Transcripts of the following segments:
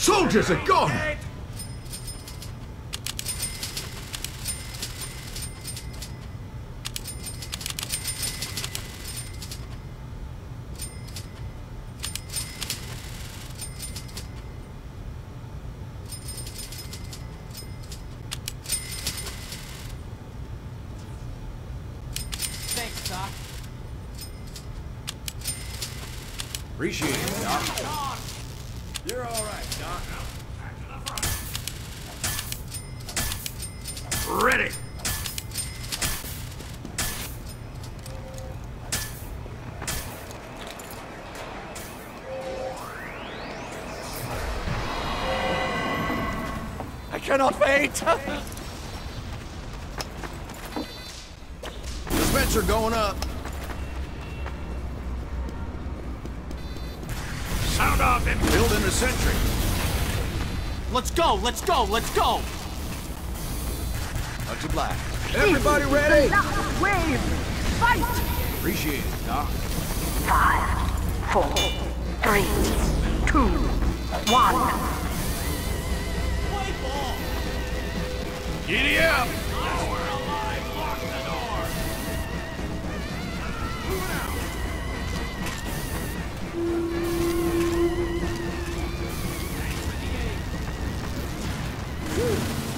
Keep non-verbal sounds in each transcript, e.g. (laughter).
Soldiers are gone! Thanks, Doc. Appreciate it, Doc. You're all right, Doc. Ready! I cannot wait. Dispenser going up. Sound off him. Building a sentry. Let's go, let's go, let's go! Much obliged. Everybody ready? Wave! Fight! Appreciate it, Doc. Five, four, three, two, one. Giddy up. Soldiers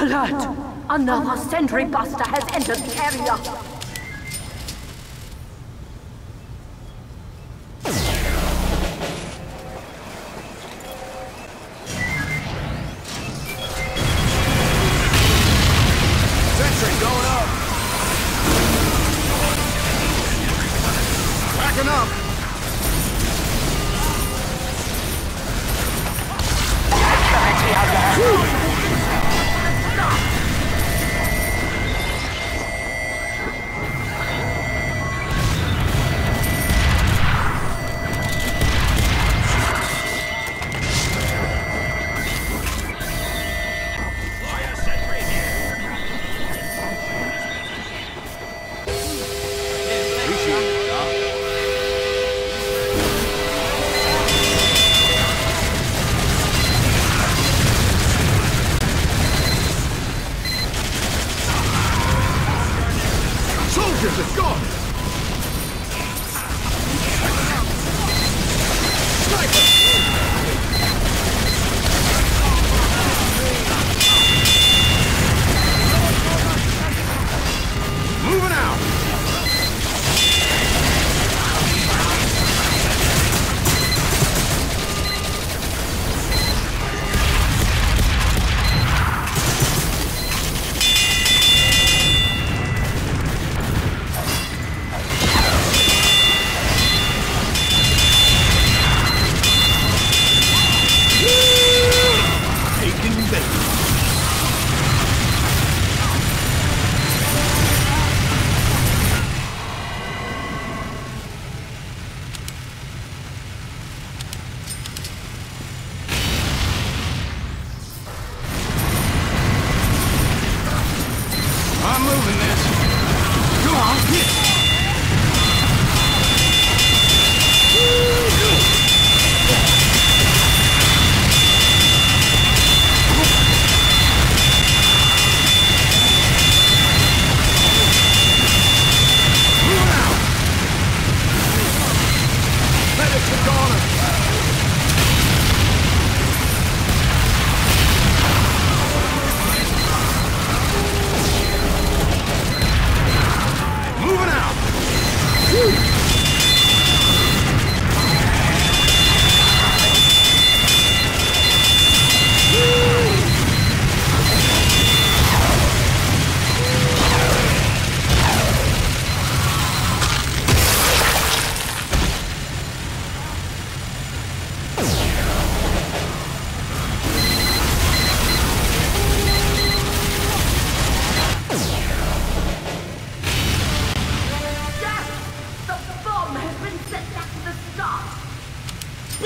Alert! Another sentry buster has entered the area. 灭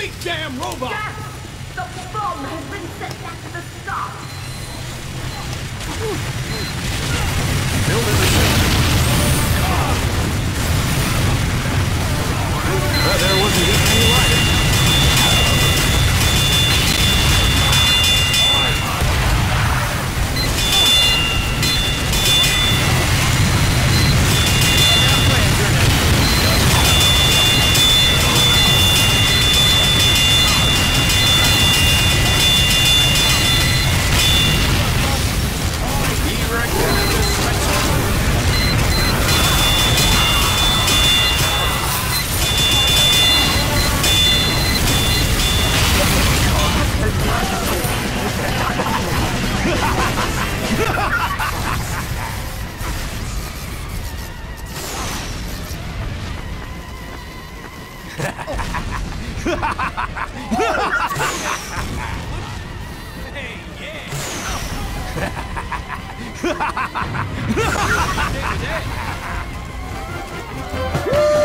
weak damn robot! Gas! The bomb has been set back to the start! Building hey, yeah. (laughs) (laughs) (laughs)